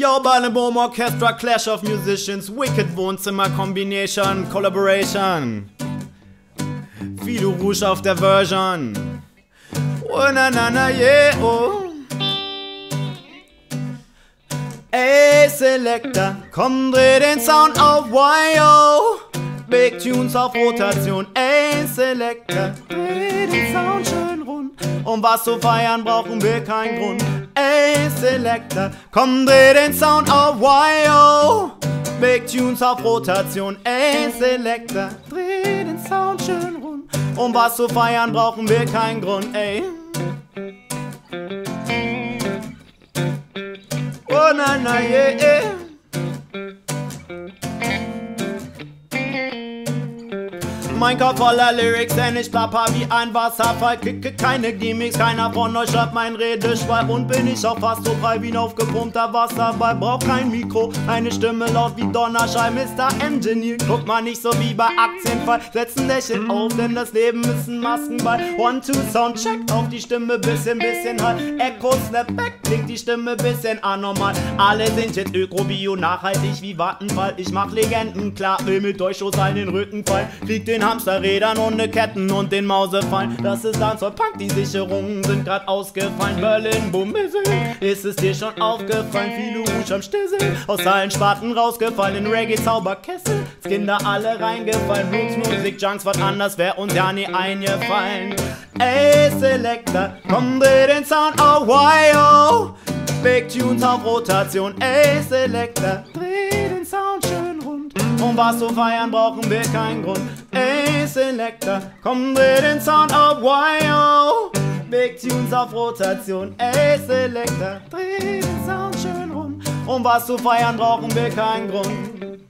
Yo, Boom Orchestra, Clash of Musicians, Wicked Wohnzimmer Combination, Collaboration. Fido Rouge auf der Version. Oh na na na yeah, oh. Ey, Selector, komm, dreh den Sound auf, why, oh. Big Tunes auf Rotation, ey, Selector, dreh den Sound schön rund. Um was zu feiern, brauchen wir keinen Grund. Ey, Selector, komm, dreh den Sound auf, why, oh. Big Tunes auf Rotation, ey, Selector, dreh den Sound schön rund. Um was zu feiern, brauchen wir keinen Grund, ey. Oh na na yeah, yeah. Mein Kopf voller Lyrics, denn ich plapper wie ein Wasserfall. Kicke keine Gimmicks, keiner von euch hört mein Redeschwall. Und bin ich auch fast so frei wie ein aufgepumpter Wasserball. Brauch kein Mikro, eine Stimme laut wie Donnerschall. Mr. Engineer, guck mal nicht so wie bei Aktienfall. Setzen Lächeln auf, denn das Leben ist ein Maskenball. One, two, Soundcheck, auf die Stimme bisschen, bisschen halt. Echo, Snapback, klingt die Stimme bisschen anormal. Alle sind jetzt Öko, Bio, nachhaltig wie Wattenfall. Ich mach Legenden klar, will mit euch Schuss an den Rücken fallen. Krieg den Hamsterrädern und ne Ketten und den Mausefallen. Das ist Dancehall Punk, die Sicherungen sind grad ausgefallen. Berlin, Bummissel, ist es dir schon aufgefallen? Viele Rouge am Stissel, aus allen Sparten rausgefallen. In Reggae-Zauberkessel, Kinder alle reingefallen. Roots, Musik, Junks, was anders wär uns ja nie eingefallen. Ey, Selector, komm, dreh den Sound auf, why, oh. Big Tunes auf Rotation, ey, Selector, dreh Um was zu feiern, brauchen wir keinen Grund. Ey, Selector, komm, dreh den Sound auf, why, oh. Big Tunes auf Rotation, ey, Selector, dreh den Sound schön rund. Um was zu feiern, brauchen wir keinen Grund.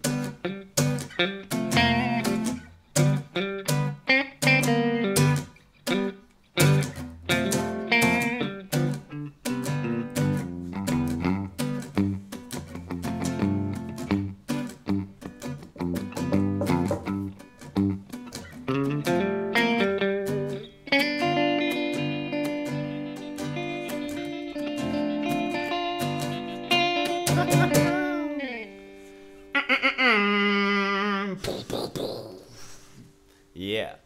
Yeah.